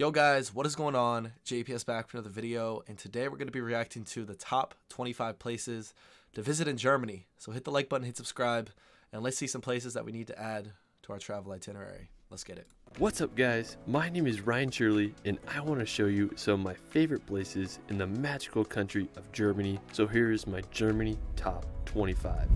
Yo guys, what is going on? JPS back for another video, and today we're going to be reacting to the top 25 places to visit in Germany. So hit the like button, hit subscribe, and let's see some places that we need to add to our travel itinerary. Let's get it. What's up guys? My name is Ryan Shirley and I want to show you some of my favorite places in the magical country of Germany. So here is my Germany top 25.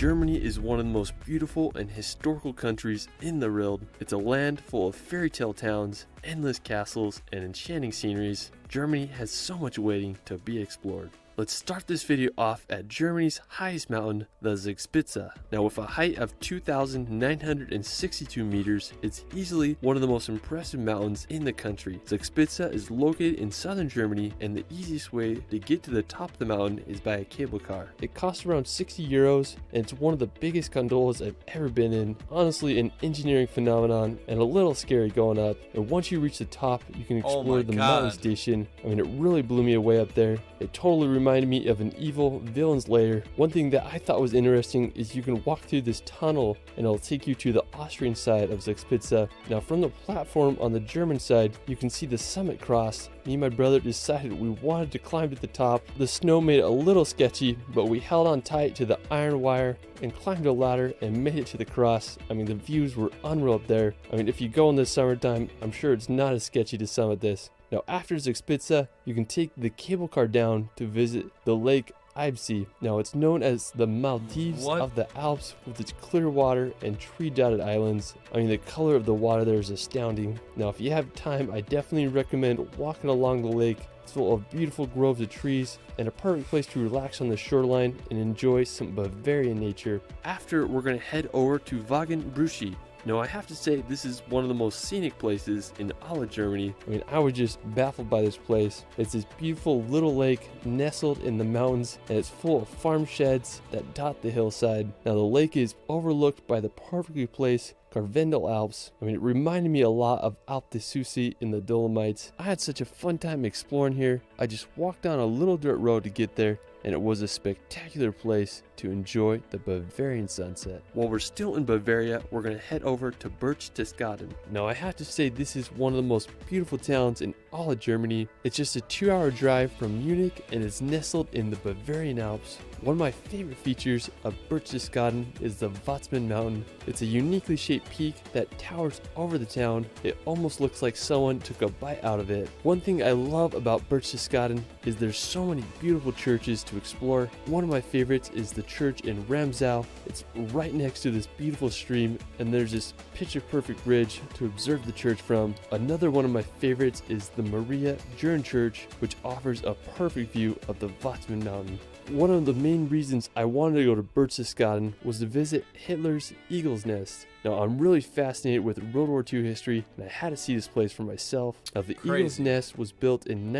Germany is one of the most beautiful and historical countries in the world. It's a land full of fairy tale towns, endless castles, and enchanting sceneries. Germany has so much waiting to be explored. Let's start this video off at Germany's highest mountain, the Zugspitze. Now with a height of 2,962 meters, it's easily one of the most impressive mountains in the country. Zugspitze is located in southern Germany and the easiest way to get to the top of the mountain is by a cable car. It costs around 60 euros and it's one of the biggest gondolas I've ever been in. Honestly an engineering phenomenon and a little scary going up. And once you reach the top you can Oh explore my the God. mountain station. I mean it really blew me away up there. It totally reminded me of an evil villain's lair. One thing that I thought was interesting is you can walk through this tunnel and it'll take you to the Austrian side of Zugspitze. Now from the platform on the German side, you can see the summit cross. Me and my brother decided we wanted to climb to the top. The snow made it a little sketchy, but we held on tight to the iron wire and climbed a ladder and made it to the cross. I mean, the views were unreal up there. I mean, if you go in the summertime, I'm sure it's not as sketchy to summit this. Now, after Zugspitze, you can take the cable car down to visit the lake Eibsee. Now, it's known as the Maldives What? of the Alps with its clear water and tree dotted islands. I mean, the color of the water there is astounding. Now, if you have time, I definitely recommend walking along the lake. It's full of beautiful groves of trees and a perfect place to relax on the shoreline and enjoy some Bavarian nature. After, we're going to head over to Wagenbrüche. Now, I have to say, this is one of the most scenic places in all of Germany. I mean, I was just baffled by this place. It's this beautiful little lake nestled in the mountains, and it's full of farm sheds that dot the hillside. Now, the lake is overlooked by the perfectly placed Karwendel Alps. I mean, it reminded me a lot of Alpe di Siusi in the Dolomites. I had such a fun time exploring here. I just walked down a little dirt road to get there, and it was a spectacular place to enjoy the Bavarian sunset. While we're still in Bavaria, we're going to head over to Berchtesgaden. Now, I have to say, this is one of the most beautiful towns in all of Germany. It's just a two hour drive from Munich and it's nestled in the Bavarian Alps. One of my favorite features of Berchtesgaden is the Watzmann Mountain. It's a uniquely shaped peak that towers over the town. It almost looks like someone took a bite out of it. One thing I love about Berchtesgaden is there's so many beautiful churches to explore. One of my favorites is the church in Ramsau. It's right next to this beautiful stream and there's this picture perfect ridge to observe the church from. Another one of my favorites is the Maria Gern Church which offers a perfect view of the Watzmann Mountain. One of the main reasons I wanted to go to Berchtesgaden was to visit Hitler's Eagle's Nest. Now, I'm really fascinated with World War II history, and I had to see this place for myself. Now, the Eagle's Nest was built in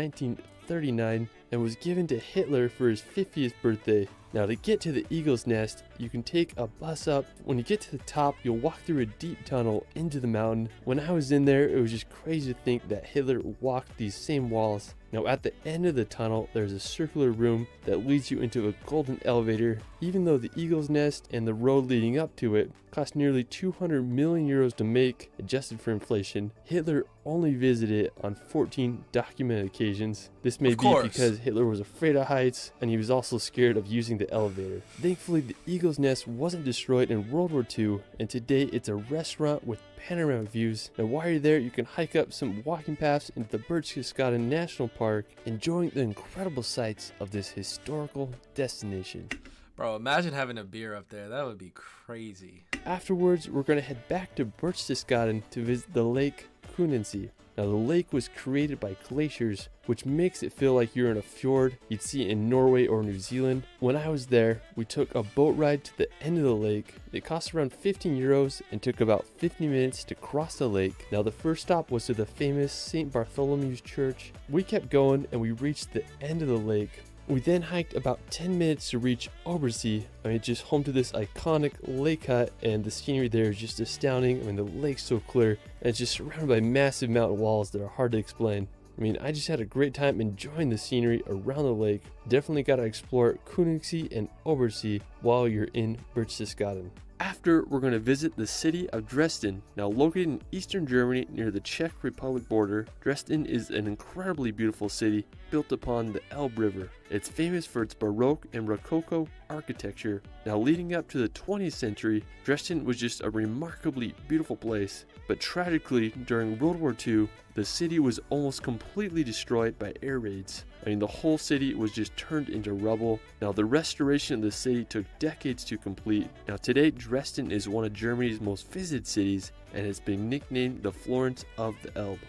1939 and was given to Hitler for his 50th birthday. Now, to get to the Eagle's Nest, you can take a bus up. When you get to the top, you'll walk through a deep tunnel into the mountain. When I was in there, it was just crazy to think that Hitler walked these same walls. Now, at the end of the tunnel, there's a circular room that leads you into a golden elevator. Even though the Eagle's Nest and the road leading up to it cost nearly 200 million euros to make, adjusted for inflation, Hitler only visited it on 14 documented occasions. This may be because Hitler was afraid of heights and he was also scared of using the elevator. Thankfully, the Eagle's Nest wasn't destroyed in World War II, and today it's a restaurant with panoramic views. And while you're there, you can hike up some walking paths into the Berchtesgaden National Park, enjoying the incredible sights of this historical destination. Bro, imagine having a beer up there. That would be crazy. Afterwards, we're going to head back to Berchtesgaden to visit the lake Königssee. Now, the lake was created by glaciers, which makes it feel like you're in a fjord you'd see in Norway or New Zealand. When I was there, we took a boat ride to the end of the lake. It cost around 15 euros and took about 50 minutes to cross the lake. Now, the first stop was to the famous St. Bartholomew's Church. We kept going and we reached the end of the lake. We then hiked about 10 minutes to reach Obersee. I mean, just home to this iconic lake hut, and the scenery there is just astounding. I mean, the lake's so clear, and it's just surrounded by massive mountain walls that are hard to explain. I mean, I just had a great time enjoying the scenery around the lake. definitely gotta explore Königssee and Obersee while you're in Berchtesgaden. After, we're going to visit the city of Dresden. Now, located in eastern Germany near the Czech Republic border, Dresden is an incredibly beautiful city built upon the Elbe River. It's famous for its Baroque and Rococo architecture. Now, leading up to the 20th century, Dresden was just a remarkably beautiful place. But tragically, during World War II, the city was almost completely destroyed by air raids. I mean, the whole city was just turned into rubble. Now, the restoration of the city took decades to complete. Now, today, Dresden is one of Germany's most visited cities and has been nicknamed the Florence of the Elbe.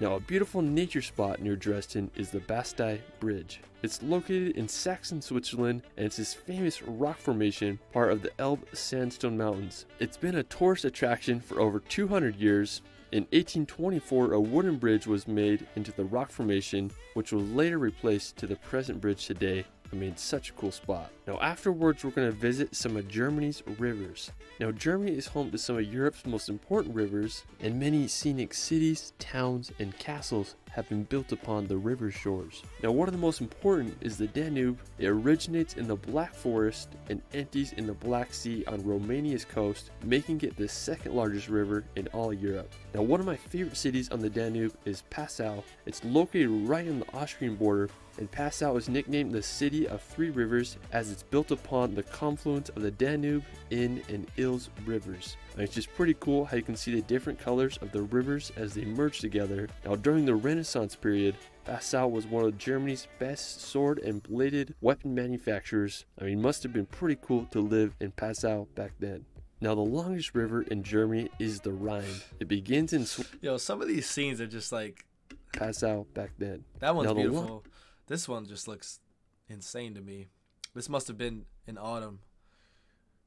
Now, a beautiful nature spot near Dresden is the Bastei Bridge. It's located in Saxon, Switzerland, and it's this famous rock formation, part of the Elbe Sandstone Mountains. It's been a tourist attraction for over 200 years. In 1824, a wooden bridge was made into the rock formation, which was later replaced to the present bridge today. I mean, such a cool spot. Now, afterwards, we're going to visit some of Germany's rivers. Now, Germany is home to some of Europe's most important rivers, and many scenic cities, towns, and castles have been built upon the river shores. Now, one of the most important is the Danube. It originates in the Black Forest and empties in the Black Sea on Romania's coast, making it the second largest river in all Europe. Now, one of my favorite cities on the Danube is Passau. It's located right on the Austrian border, and Passau is nicknamed the City of Three Rivers as it's built upon the confluence of the Danube, Inn, and Ilz rivers. And it's just pretty cool how you can see the different colors of the rivers as they merge together. Now, during the Renaissance period, Passau was one of Germany's best sword and bladed weapon manufacturers. I mean, must have been pretty cool to live in Passau back then. Now, the longest river in Germany is the Rhine. It begins in Yo, some of these scenes are just like Passau back then. that one's Now, beautiful. This one just looks insane to me. This must have been in autumn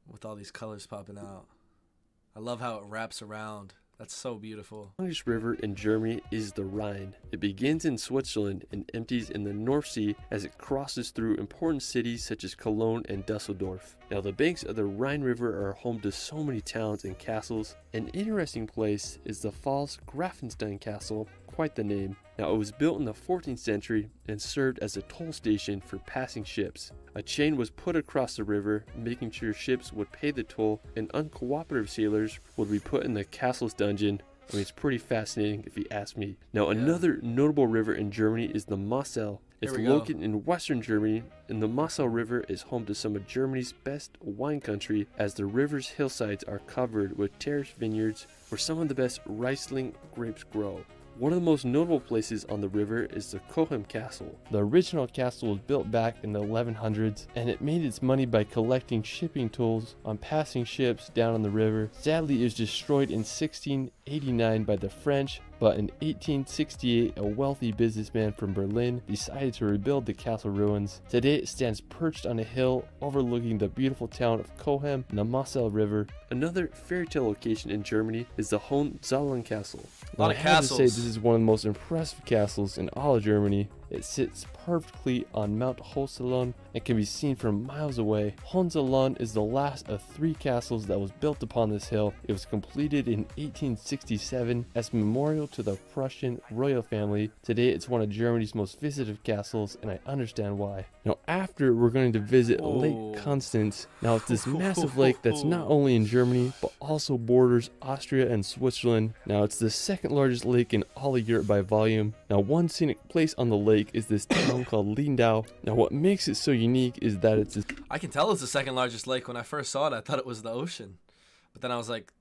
with all these colors popping out. I love how it wraps around. That's so beautiful. The longest river in Germany is the Rhine. It begins in Switzerland and empties in the North Sea as it crosses through important cities such as Cologne and Dusseldorf. Now, the banks of the Rhine River are home to so many towns and castles. An interesting place is the Pfalz Grafenstein Castle, quite the name. Now, it was built in the 14th century and served as a toll station for passing ships. A chain was put across the river, making sure ships would pay the toll, and uncooperative sailors would be put in the castle's dungeon. I mean, it's pretty fascinating if you ask me. Now, Yeah. another notable river in Germany is the Mosel. It's we go. located in western Germany, and the Mosel River is home to some of Germany's best wine country, as the river's hillsides are covered with terraced vineyards where some of the best Riesling grapes grow. One of the most notable places on the river is the Cochem Castle. The original castle was built back in the 1100s and it made its money by collecting shipping tolls on passing ships down on the river. Sadly, it was destroyed in 1689 by the French, but in 1868, a wealthy businessman from Berlin decided to rebuild the castle ruins. Today, it stands perched on a hill overlooking the beautiful town of Cochem and the Mosel River. Another fairy tale location in Germany is the Hohenzollern Castle. A lot Now, of I have to say, this is one of the most impressive castles in all of Germany. It sits perfectly on Mount Hohenzollern and can be seen from miles away. Hohenzollern is the last of three castles that was built upon this hill. It was completed in 1867 as a memorial to the Prussian royal family. Today, it's one of Germany's most visited castles, and I understand why. Now, after we're going to visit Oh. Lake Constance. Now, it's this massive lake that's not only in Germany but also borders Austria and Switzerland. Now, it's the second largest lake in all of Europe by volume. Now, one scenic place on the lake is this town called Lindau. Now, what makes it so unique is that it's this I can tell it's the second largest lake. When I first saw it, I thought it was the ocean. But then I was like,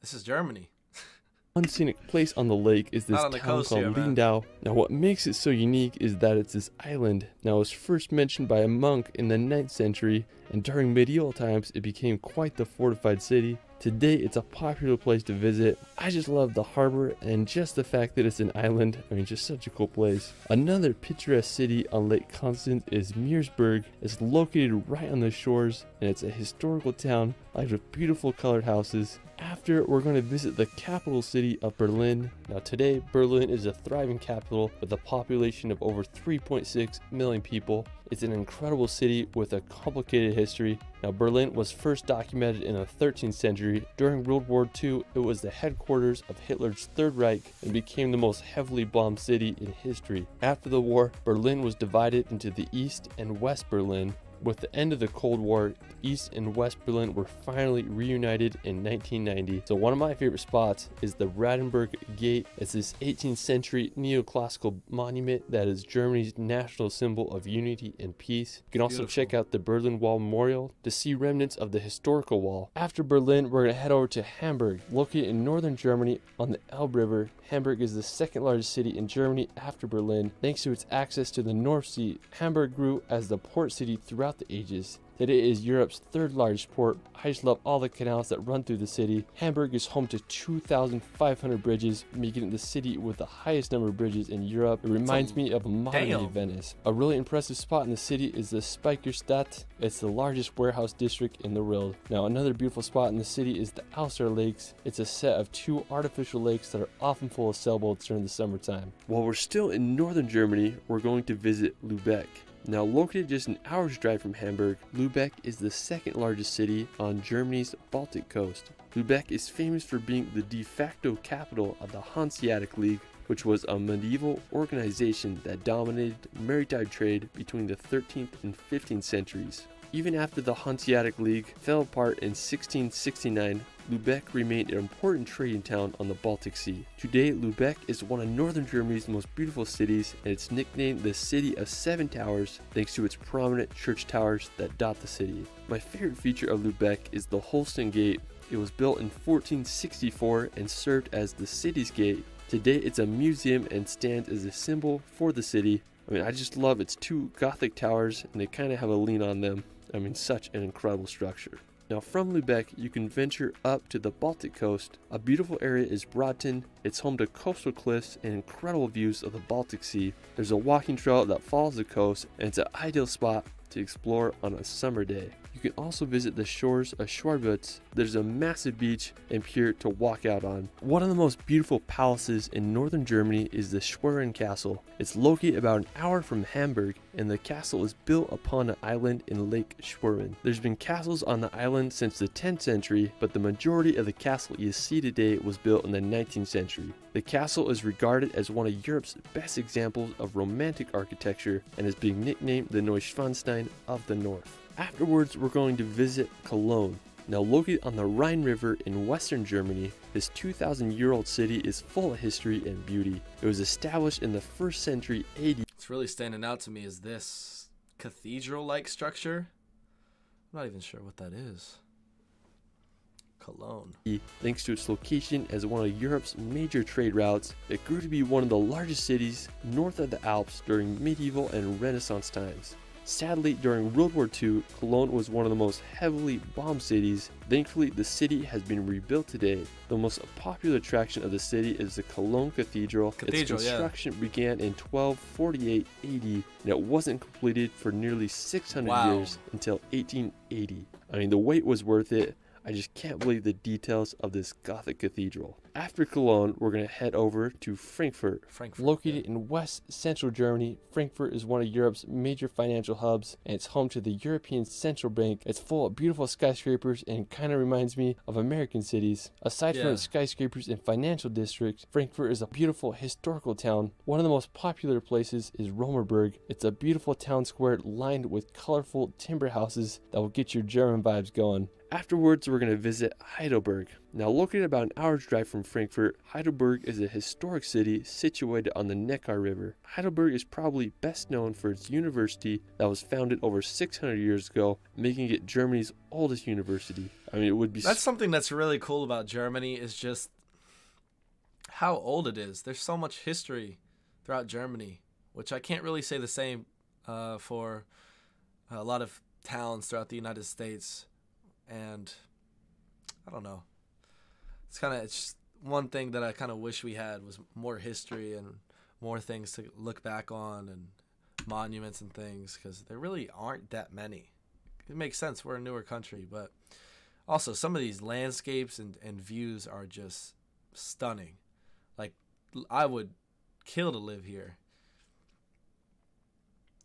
this is Germany. One scenic place on the lake is this Not on the town called here. Lindau. Now, what makes it so unique is that it's this island. Now, it was first mentioned by a monk in the 9th century, and during medieval times, it became quite the fortified city. Today, it's a popular place to visit. I just love the harbor and just the fact that it's an island. I mean, just such a cool place. Another picturesque city on Lake Constance is Meersburg. It's located right on the shores, and it's a historical town lined with beautiful colored houses. After, we're going to visit the capital city of Berlin. Now, today, Berlin is a thriving capital with a population of over 3.6 million people. It's an incredible city with a complicated history. Now, Berlin was first documented in the 13th century. During World War II, it was the headquarters of Hitler's Third Reich and became the most heavily bombed city in history. After the war, Berlin was divided into the East and West Berlin. With the end of the Cold War, East and West Berlin were finally reunited in 1990. So one of my favorite spots is the Brandenburg Gate. It's this 18th century neoclassical monument that is Germany's national symbol of unity and peace. You can also Beautiful. check out the Berlin Wall Memorial to see remnants of the historical wall. After Berlin, we're going to head over to Hamburg, located in northern Germany on the Elbe River. Hamburg is the second largest city in Germany after Berlin. Thanks to its access to the North Sea, Hamburg grew as the port city throughout the ages. Today it is Europe's third largest port. I just love all the canals that run through the city. Hamburg is home to 2,500 bridges, making it the city with the highest number of bridges in Europe. It reminds me of modern day Venice. A really impressive spot in the city is the Speicherstadt. It's the largest warehouse district in the world. Now, another beautiful spot in the city is the Alster Lakes. It's a set of two artificial lakes that are often full of sailboats during the summertime. While we're still in northern Germany, we're going to visit Lubeck. Now, located just an hour's drive from Hamburg, Lubeck is the second largest city on Germany's Baltic coast. Lubeck is famous for being the de facto capital of the Hanseatic League, which was a medieval organization that dominated maritime trade between the 13th and 15th centuries. Even after the Hanseatic League fell apart in 1669, Lubeck remained an important trading town on the Baltic Sea. Today, Lubeck is one of northern Germany's most beautiful cities, and it's nicknamed the City of Seven Towers thanks to its prominent church towers that dot the city. My favorite feature of Lubeck is the Holsten Gate. It was built in 1464 and served as the city's gate. Today, it's a museum and stands as a symbol for the city. I mean, I just love its two Gothic towers, and they kind of have a lean on them. I mean, such an incredible structure. Now, from Lubeck, you can venture up to the Baltic coast. A beautiful area is Brodten. It's home to coastal cliffs and incredible views of the Baltic Sea. There's a walking trail that follows the coast, and it's an ideal spot to explore on a summer day. You can also visit the shores of Scharbeutz. There's a massive beach and pier to walk out on. One of the most beautiful palaces in northern Germany is the Schwerin Castle. It's located about an hour from Hamburg, and the castle is built upon an island in Lake Schwerin. There's been castles on the island since the 10th century, but the majority of the castle you see today was built in the 19th century. The castle is regarded as one of Europe's best examples of romantic architecture and is being nicknamed the Neuschwanstein of the North. Afterwards, we're going to visit Cologne. Now, located on the Rhine River in western Germany, this 2,000 year old city is full of history and beauty. It was established in the 1st century AD What's really standing out to me is this cathedral like structure. I'm not even sure what that is. Cologne. Thanks to its location as one of Europe's major trade routes, it grew to be one of the largest cities north of the Alps during medieval and Renaissance times. Sadly, during World War II, Cologne was one of the most heavily bombed cities. Thankfully, the city has been rebuilt today. The most popular attraction of the city is the Cologne Cathedral. Cathedral, its yeah. construction began in 1248 AD, and it wasn't completed for nearly 600 Wow. years until 1880. I mean, the wait was worth it. I just can't believe the details of this Gothic cathedral. After Cologne, we're going to head over to Frankfurt. Frankfurt. Located in west central Germany, Frankfurt is one of Europe's major financial hubs and it's home to the European Central Bank. It's full of beautiful skyscrapers and kind of reminds me of American cities. Aside from Yeah. its skyscrapers and financial district, Frankfurt is a beautiful historical town. One of the most popular places is Romerberg. It's a beautiful town square lined with colorful timber houses that will get your German vibes going. Afterwards, we're going to visit Heidelberg. Now, located about an hour's drive from Frankfurt, Heidelberg is a historic city situated on the Neckar River. Heidelberg is probably best known for its university that was founded over 600 years ago, making it Germany's oldest university. I mean, it would be That's something that's really cool about Germany is just how old it is. There's so much history throughout Germany, which I can't really say the same uh, for a lot of towns throughout the United States. And I don't know. It's kind of it's one thing that I kind of wish we had was more history and more things to look back on and monuments and things because there really aren't that many. It makes sense. We're a newer country, but Also, some of these landscapes and, and views are just stunning. Like, I would kill to live here.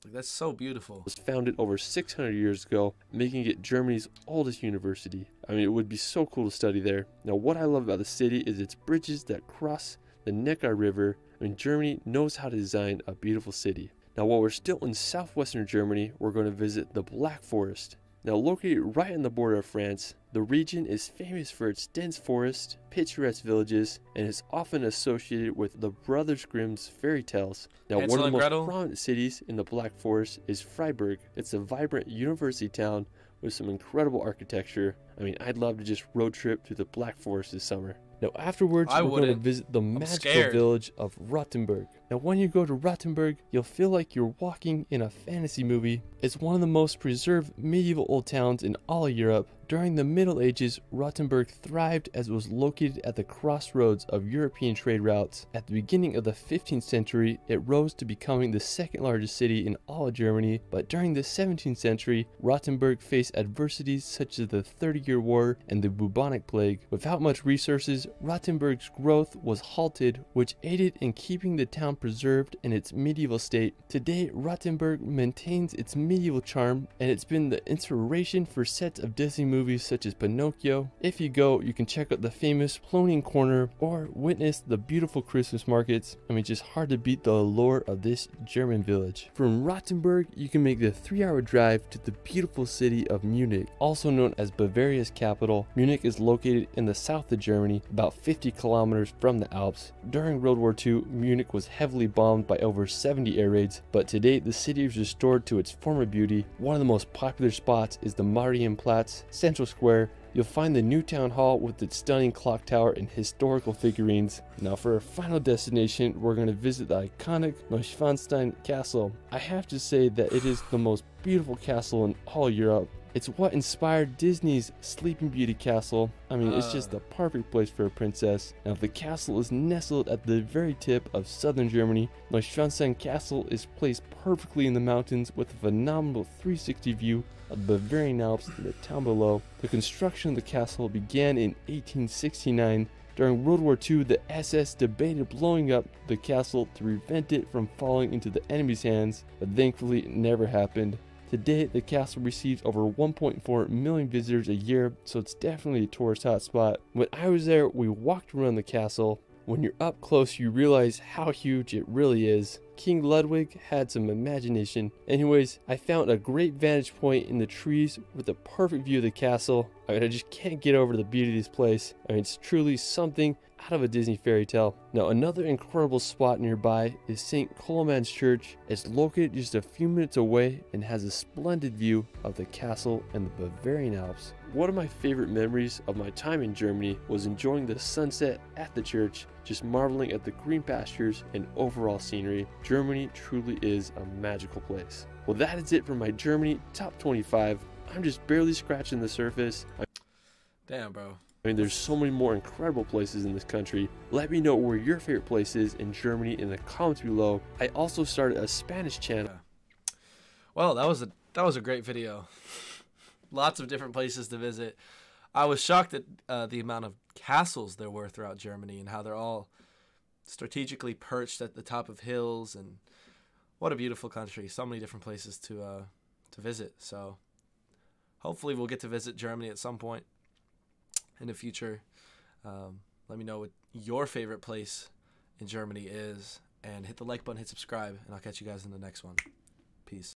Like, that's so beautiful. It was founded over 600 years ago, making it Germany's oldest university. I mean, it would be so cool to study there. Now, what I love about the city is its bridges that cross the Neckar River. I mean, Germany knows how to design a beautiful city. Now, while we're still in southwestern Germany, we're going to visit the Black Forest. Now, located right on the border of France, the region is famous for its dense forests, picturesque villages, and is often associated with the Brothers Grimm's fairy tales. Now, Hansel one of the most Gretel? prominent cities in the Black Forest is Freiburg. It's a vibrant university town with some incredible architecture. I mean, I'd love to just road trip through the Black Forest this summer. Now, afterwards, I we're going to wouldn't. visit the magical scared. village of Rothenburg. Now, when you go to Rothenburg, you'll feel like you're walking in a fantasy movie. It's one of the most preserved medieval old towns in all of Europe. During the Middle Ages, Rothenburg thrived as it was located at the crossroads of European trade routes. At the beginning of the 15th century, it rose to becoming the second largest city in all of Germany, but during the 17th century, Rothenburg faced adversities such as the Thirty Year War and the bubonic plague. Without much resources, Rothenburg's growth was halted, which aided in keeping the town preserved in its medieval state. Today, Rothenburg maintains its medieval charm, and it's been the inspiration for sets of Disney movies such as Pinocchio. If you go, you can check out the famous Plönlein Corner or witness the beautiful Christmas markets. I mean, just hard to beat the allure of this German village. From Rothenburg, you can make the three hour drive to the beautiful city of Munich, also known as Bavaria's capital. Munich is located in the south of Germany, about 50 kilometers from the Alps. During World War II, Munich was heavily bombed by over 70 air raids, but today the city is restored to its former beauty. One of the most popular spots is the Marienplatz, Central Square. You'll find the new town hall with its stunning clock tower and historical figurines. Now, for our final destination, we're going to visit the iconic Neuschwanstein Castle. I have to say that it is the most beautiful castle in all Europe. It's what inspired Disney's Sleeping Beauty castle. I mean, it's just ah. the perfect place for a princess. Now, the castle is nestled at the very tip of southern Germany. Neuschwanstein Castle is placed perfectly in the mountains with a phenomenal 360 view of the Bavarian Alps and the town below. The construction of the castle began in 1869. During World War II, the SS debated blowing up the castle to prevent it from falling into the enemy's hands, but thankfully it never happened. Today, the castle receives over 1.4 million visitors a year, so it's definitely a tourist hotspot. When I was there, we walked around the castle. When you're up close, you realize how huge it really is. King Ludwig had some imagination. Anyways, I found a great vantage point in the trees with a perfect view of the castle. I mean, I just can't get over the beauty of this place. I mean, it's truly something out of a Disney fairy tale. Now, another incredible spot nearby is St. Coloman's Church. It's located just a few minutes away and has a splendid view of the castle and the Bavarian Alps. One of my favorite memories of my time in Germany was enjoying the sunset at the church, just marveling at the green pastures and overall scenery. Germany truly is a magical place. Well, that is it for my Germany top 25. I'm just barely scratching the surface. I Damn, bro. I mean, there's so many more incredible places in this country. Let me know where your favorite place is in Germany in the comments below. I also started a Spanish channel. Well, that was a that was a great video. Lots of different places to visit. I was shocked at uh, the amount of castles there were throughout Germany and how they're all strategically perched at the top of hills and what a beautiful country. So many different places to uh, to visit. So hopefully we'll get to visit Germany at some point in the future. Um, let me know what your favorite place in Germany is and hit the like button, hit subscribe, and I'll catch you guys in the next one. Peace.